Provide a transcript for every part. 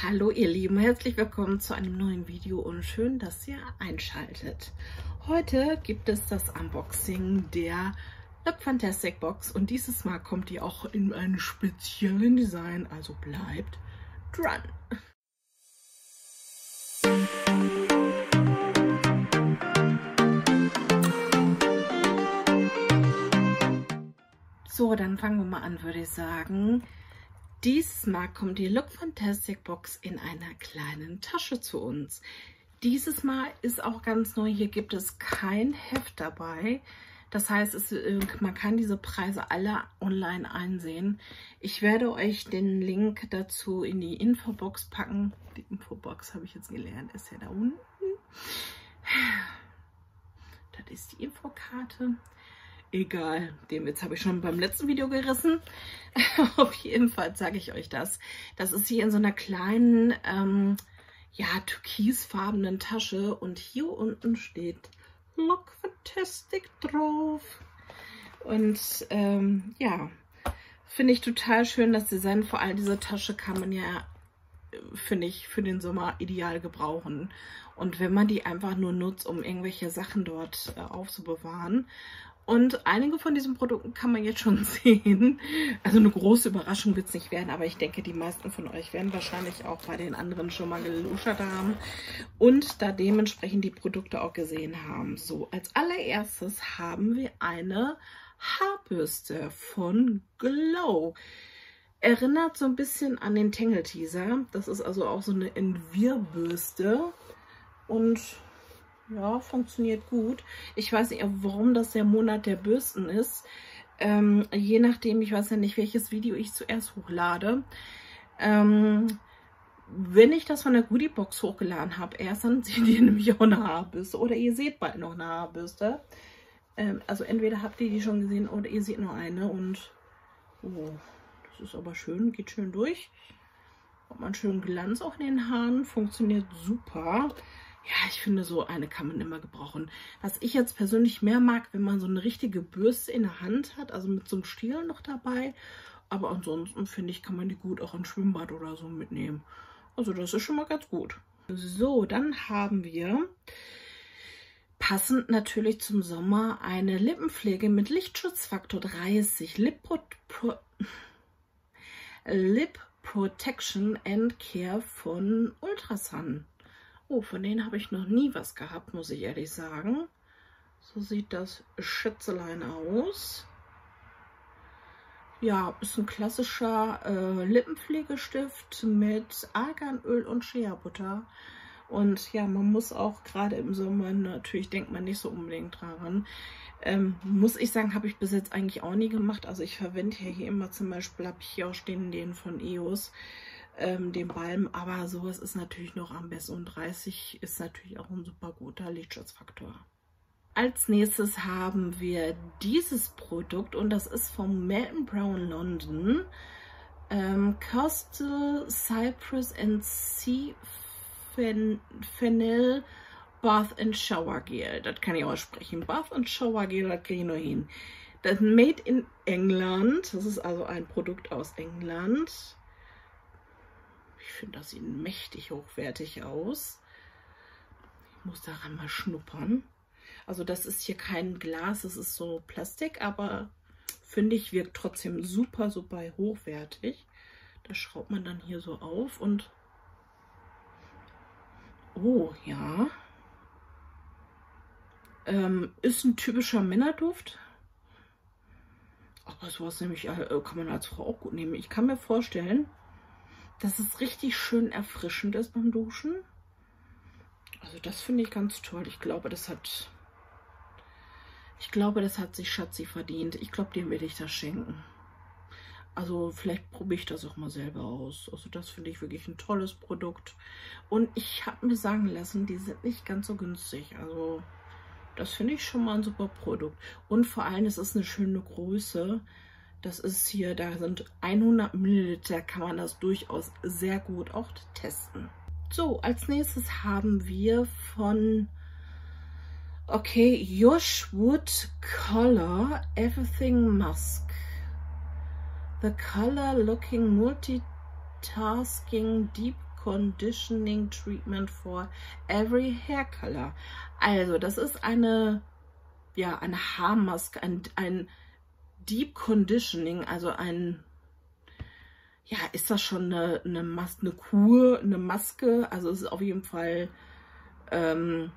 Hallo ihr Lieben, herzlich willkommen zu einem neuen Video und schön, dass ihr einschaltet. Heute gibt es das Unboxing der Look Fantastic Box und dieses Mal kommt die auch in einem speziellen Design, also bleibt dran. So, dann fangen wir mal an, würde ich sagen. Dieses Mal kommt die Look Fantastic Box in einer kleinen Tasche zu uns. Dieses Mal ist auch ganz neu, hier gibt es kein Heft dabei. Das heißt, es, äh, man kann diese Preise alle online einsehen. Ich werde euch den Link dazu in die Infobox packen. Die Infobox habe ich jetzt gelernt, ist ja da unten. Das ist die Infokarte. Egal, den Witz habe ich schon beim letzten Video gerissen. Auf jeden Fall sage ich euch das. Das ist hier in so einer kleinen, ähm, ja, türkisfarbenen Tasche. Und hier unten steht Look Fantastic drauf. Und ähm, ja, finde ich total schön, das Design. Vor allem diese Tasche kann man ja, finde ich, für den Sommer ideal gebrauchen. Und wenn man die einfach nur nutzt, um irgendwelche Sachen dort äh, aufzubewahren und einige von diesen Produkten kann man jetzt schon sehen. Also eine große Überraschung wird es nicht werden, aber ich denke, die meisten von euch werden wahrscheinlich auch bei den anderen schon mal geluschert haben und da dementsprechend die Produkte auch gesehen haben. So, als allererstes haben wir eine Haarbürste von Glow. Erinnert so ein bisschen an den Tangle Teaser. Das ist also auch so eine Entwirrbürste. Und ja, funktioniert gut. Ich weiß nicht, warum das der Monat der Bürsten ist. Ähm, je nachdem, ich weiß ja nicht, welches Video ich zuerst hochlade. Ähm, wenn ich das von der Goodiebox hochgeladen habe, erst dann seht ihr nämlich auch eine Haarbürste. Oder ihr seht bald noch eine Haarbürste. Ähm, also entweder habt ihr die schon gesehen oder ihr seht noch eine. Und oh, das ist aber schön, geht schön durch. Hat man schön Glanz auch in den Haaren, funktioniert super ja, ich finde, so eine kann man immer gebrauchen. Was ich jetzt persönlich mehr mag, wenn man so eine richtige Bürste in der Hand hat, also mit so einem Stiel noch dabei. Aber ansonsten finde ich, kann man die gut auch ins Schwimmbad oder so mitnehmen. Also das ist schon mal ganz gut. So, dann haben wir passend natürlich zum Sommer eine Lippenpflege mit Lichtschutzfaktor 30. Lip, Pro Pro Lip Protection and Care von Ultrasun. Oh, von denen habe ich noch nie was gehabt, muss ich ehrlich sagen. So sieht das Schätzelein aus. Ja, ist ein klassischer äh, Lippenpflegestift mit Arganöl und Shea-Butter. Und ja, man muss auch gerade im Sommer, natürlich denkt man nicht so unbedingt daran. Ähm, muss ich sagen, habe ich bis jetzt eigentlich auch nie gemacht. Also ich verwende hier immer zum Beispiel, habe ich hier auch stehen, den von EOS ähm, den Balm. Aber sowas ist natürlich noch am besten. Und 30 ist natürlich auch ein super guter Lichtschutzfaktor. Als nächstes haben wir dieses Produkt und das ist vom Melton Brown London. Ähm, Coastal Cypress and Sea Fennel Bath and Shower Gel. Das kann ich aussprechen. Bath and Shower Gel, das kriege ich nur hin. Das Made in England. Das ist also ein Produkt aus England. Ich finde, das sieht mächtig hochwertig aus. Ich muss daran mal schnuppern. Also das ist hier kein Glas, das ist so Plastik, aber finde ich, wirkt trotzdem super, super hochwertig. Das schraubt man dann hier so auf und... Oh, ja. Ähm, ist ein typischer Männerduft. Aber sowas nämlich äh, kann man als Frau auch gut nehmen. Ich kann mir vorstellen, dass es richtig schön erfrischend ist beim Duschen. Also das finde ich ganz toll. Ich glaube, das hat... Ich glaube, das hat sich Schatzi verdient. Ich glaube, dem werde ich das schenken. Also vielleicht probiere ich das auch mal selber aus. Also das finde ich wirklich ein tolles Produkt. Und ich habe mir sagen lassen, die sind nicht ganz so günstig. Also das finde ich schon mal ein super Produkt. Und vor allem, es ist eine schöne Größe. Das ist hier, da sind 100 Milliliter, kann man das durchaus sehr gut auch testen. So, als nächstes haben wir von, okay, Josh Wood Color Everything Mask. The Color Looking Multitasking Deep Conditioning Treatment for Every Hair Color. Also, das ist eine, ja, eine Haarmaske, ein, ein Deep Conditioning, also ein, ja, ist das schon eine, eine, Mas eine Kur, eine Maske? Also es ist auf jeden Fall ähm,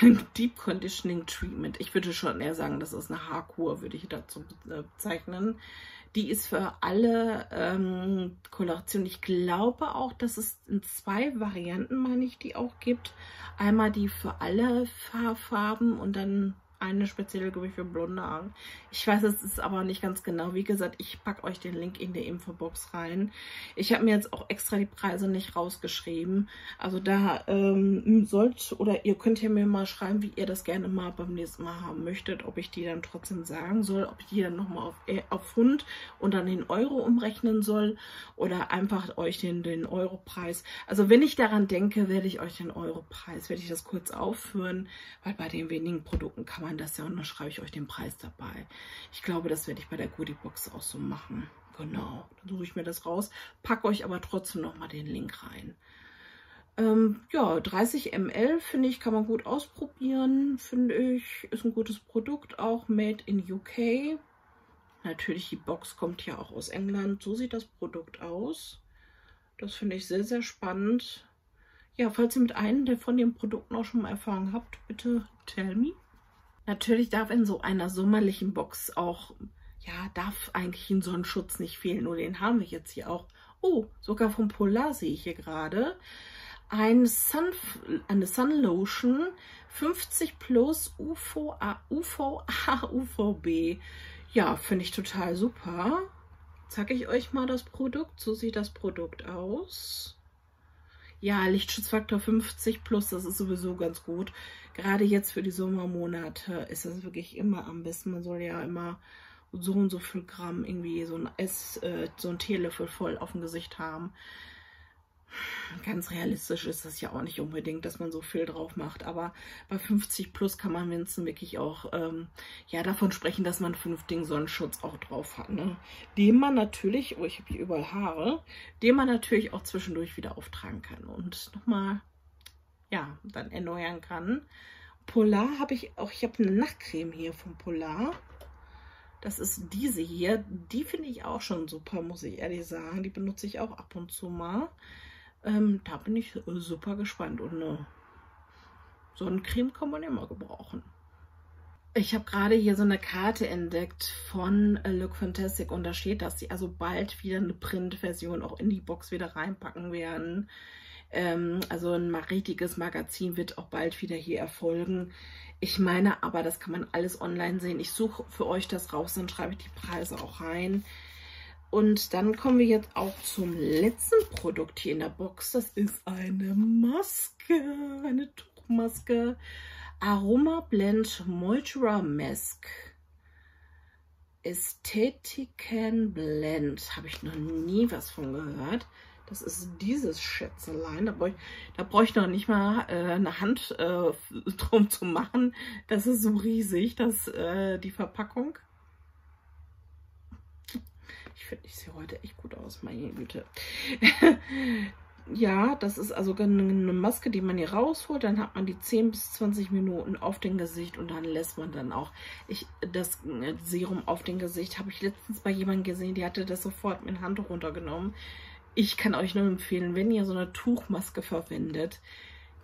Deep Conditioning Treatment. Ich würde schon eher sagen, das ist eine Haarkur, würde ich dazu bezeichnen. Die ist für alle ähm, Kolorationen. Ich glaube auch, dass es in zwei Varianten, meine ich, die auch gibt. Einmal die für alle Haarfarben und dann eine spezielle, ich, für blonde Haare. Ich weiß es ist aber nicht ganz genau. Wie gesagt, ich packe euch den Link in die Infobox rein. Ich habe mir jetzt auch extra die Preise nicht rausgeschrieben. Also da ähm, sollt oder ihr könnt ja mir mal schreiben, wie ihr das gerne mal beim nächsten Mal haben möchtet. Ob ich die dann trotzdem sagen soll, ob ich die dann nochmal auf, äh, auf Pfund und dann in Euro umrechnen soll oder einfach euch den, den Europreis. Also wenn ich daran denke, werde ich euch den Europreis, werde ich das kurz aufführen, weil bei den wenigen Produkten kann man man das ja und dann schreibe ich euch den Preis dabei. Ich glaube, das werde ich bei der Goodie Box auch so machen. Genau, dann suche ich mir das raus, packe euch aber trotzdem nochmal den Link rein. Ähm, ja, 30 ml finde ich, kann man gut ausprobieren, finde ich, ist ein gutes Produkt, auch made in UK. Natürlich, die Box kommt ja auch aus England, so sieht das Produkt aus. Das finde ich sehr, sehr spannend. Ja, falls ihr mit einem der von den Produkten auch schon mal Erfahrung habt, bitte tell me. Natürlich darf in so einer sommerlichen Box auch, ja, darf eigentlich ein Sonnenschutz nicht fehlen. Nur den haben wir jetzt hier auch. Oh, sogar vom Polar sehe ich hier gerade. Ein Sun, eine Sunlotion 50 plus UVA, UVA, UVB. Ja, finde ich total super. Zeige ich euch mal das Produkt. So sieht das Produkt aus. Ja, Lichtschutzfaktor 50 plus, das ist sowieso ganz gut. Gerade jetzt für die Sommermonate ist das wirklich immer am besten. Man soll ja immer so und so viel Gramm irgendwie so ein Ess, äh, so ein Teelöffel voll auf dem Gesicht haben. Ganz realistisch ist das ja auch nicht unbedingt, dass man so viel drauf macht. Aber bei 50 plus kann man wenigstens wirklich auch ähm, ja, davon sprechen, dass man vernünftigen Sonnenschutz auch drauf hat. Ne? Den man natürlich, oh, ich habe hier überall Haare, den man natürlich auch zwischendurch wieder auftragen kann und nochmal, ja, dann erneuern kann. Polar habe ich auch, ich habe eine Nachtcreme hier von Polar. Das ist diese hier. Die finde ich auch schon super, muss ich ehrlich sagen. Die benutze ich auch ab und zu mal. Ähm, da bin ich super gespannt. Und eine Sonnencreme kann man immer gebrauchen. Ich habe gerade hier so eine Karte entdeckt von Look Fantastic und da steht, dass sie also bald wieder eine Printversion auch in die Box wieder reinpacken werden. Ähm, also ein richtiges Magazin wird auch bald wieder hier erfolgen. Ich meine aber, das kann man alles online sehen. Ich suche für euch das raus, dann schreibe ich die Preise auch rein. Und dann kommen wir jetzt auch zum letzten Produkt hier in der Box. Das ist eine Maske, eine Tuchmaske. Aroma Blend Moisture Mask. Ästhetiken Blend. Habe ich noch nie was von gehört. Das ist dieses Schätzelein. Da brauche ich, da brauch ich noch nicht mal äh, eine Hand äh, drum zu machen. Das ist so riesig, das, äh, die Verpackung. Ich finde, ich sehe heute echt gut aus, meine Güte. ja, das ist also eine Maske, die man hier rausholt. Dann hat man die 10 bis 20 Minuten auf dem Gesicht und dann lässt man dann auch ich, das äh, Serum auf dem Gesicht. Habe ich letztens bei jemandem gesehen, die hatte das sofort mit Handtuch runtergenommen. Ich kann euch nur empfehlen, wenn ihr so eine Tuchmaske verwendet,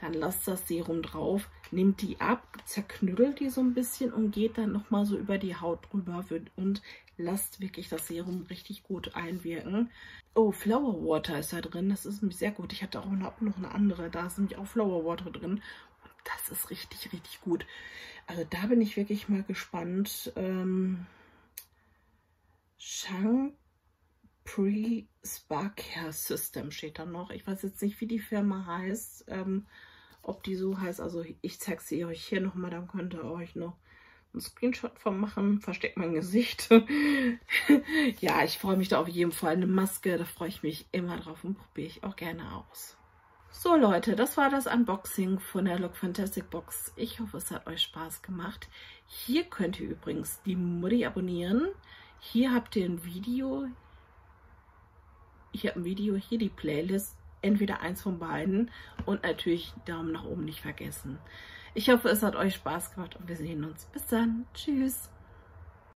dann lasst das Serum drauf, nehmt die ab, zerknüttelt die so ein bisschen und geht dann nochmal so über die Haut drüber und lasst wirklich das Serum richtig gut einwirken. Oh, Flower Water ist da drin. Das ist nämlich sehr gut. Ich hatte auch noch eine andere. Da ist nämlich auch Flower Water drin. Und das ist richtig, richtig gut. Also da bin ich wirklich mal gespannt. Ähm, Shang Pre Spark Hair System steht da noch. Ich weiß jetzt nicht, wie die Firma heißt. Ähm, ob die so heißt. Also ich zeige sie euch hier nochmal. Dann könnt ihr euch noch einen Screenshot von machen. Versteckt mein Gesicht. ja, ich freue mich da auf jeden Fall. Eine Maske, da freue ich mich immer drauf und probiere ich auch gerne aus. So Leute, das war das Unboxing von der Look Fantastic Box. Ich hoffe, es hat euch Spaß gemacht. Hier könnt ihr übrigens die Mutti abonnieren. Hier habt ihr ein Video. hier im Video, hier die Playlist, entweder eins von beiden und natürlich Daumen nach oben nicht vergessen. Ich hoffe, es hat euch Spaß gemacht und wir sehen uns. Bis dann. Tschüss.